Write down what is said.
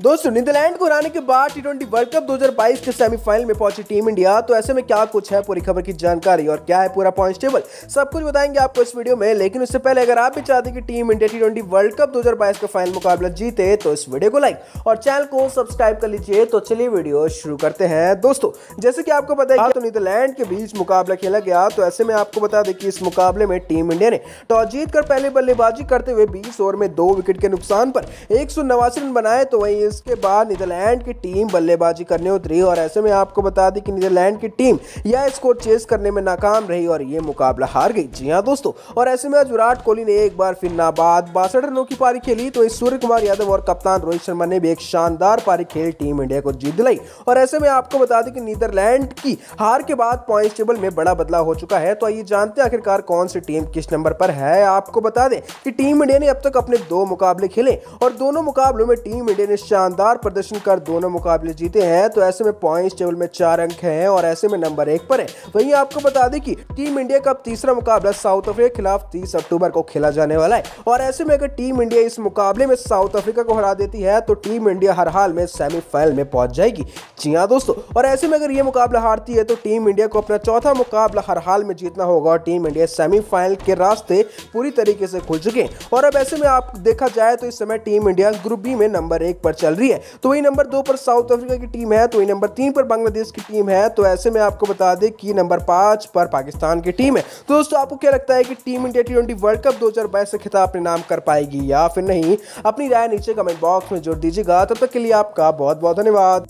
दोस्तों, नीदरलैंड को हराने के बाद टी ट्वेंटी वर्ल्ड कप 2022 के सेमीफाइनल में पहुँची टीम इंडिया। तो ऐसे में क्या कुछ है पूरी खबर की जानकारी और क्या है पूरा पॉइंट टेबल सब कुछ बताएँगे आपको इस वीडियो में, लेकिन उससे पहले अगर आप भी चाहते कि team India T twenty World Cup 2022 का फाइनल मुकाबला जीते तो इस वीडियो को लाइक और चैनल को सब्सक्राइब कर लीजिए। तो चलिए वीडियो शुरू करते हैं। दोस्तों, जैसे कि आपको है तो नीदरलैंड के बीच मुकाबला खेला गया। तो ऐसे में आपको बता दें कि इस मुकाबले में टीम इंडिया ने टॉस जीत कर पहले बल्लेबाजी करते हुए बीस ओवर में दो विकेट के नुकसान पर एक सौ नवासी रन बनाए। तो वहीं इसके बाद नीदरलैंड की टीम बल्लेबाजी करने उतरी और ऐसे में आपको बता दें कि नीदरलैंड की टीम यह स्कोर चेस करने में नाकाम रही और ये मुकाबला हार गई। जी हाँ दोस्तों, और ऐसे में आज विराट कोहली ने एक बार फिर नाबाद बासठ रनों की पारी खेली तो सूर्य कुमार यादव और कप्तान रोहित शर्मा ने भी एक शानदार पारी खेल टीम इंडिया को जीत दिलाई। और ऐसे में आपको बता दें कि नीदरलैंड की हार के बाद पॉइंट टेबल में बड़ा बदलाव हो चुका है तो आइए जानते हैं आखिरकार कौन सी टीम किस नंबर पर है। आपको बता दें कि टीम इंडिया ने अब तक अपने दो मुकाबले खेले और दोनों मुकाबलों में टीम इंडिया ने शानदार प्रदर्शन कर दोनों मुकाबले जीते हैं तो ऐसे में पॉइंट्स टेबल में चार अंक हैं और ऐसे में नंबर एक पर है। वहीं आपको बता दें कि टीम इंडिया का तीसरा मुकाबला साउथ अफ्रीका के खिलाफ तीस अक्टूबर को खेला जाने वाला है। और ऐसे में अगर टीम इंडिया इस मुकाबले में साउथ अफ्रीका को हरा देती है तो टीम इंडिया हर हाल में सेमीफाइनल में पहुँच जाएगी। जी हाँ दोस्तों, और ऐसे में अगर ये मुकाबला हारती है तो टीम इंडिया को अपना चौथा मुकाबला हर हाल में जीतना होगा और टीम इंडिया सेमीफाइनल के रास्ते पूरी तरीके से खुल चुके और अब ऐसे में आप देखा जाए तो इस समय टीम इंडिया ग्रुप बी में नंबर एक पर चल रही है। तो वही नंबर दो पर साउथ अफ्रीका की टीम है तो वही नंबर तीन पर बांग्लादेश की टीम है तो ऐसे में आपको बता दें कि नंबर पाँच पर पाकिस्तान की टीम है। तो दोस्तों, आपको क्या लगता है कि team India T twenty World Cup दो से खिताब अपने नाम कर पाएगी या फिर नहीं? अपनी राय नीचे कमेंट बॉक्स में जोड़ दीजिएगा। तब तक के लिए आपका बहुत बहुत धन्यवाद।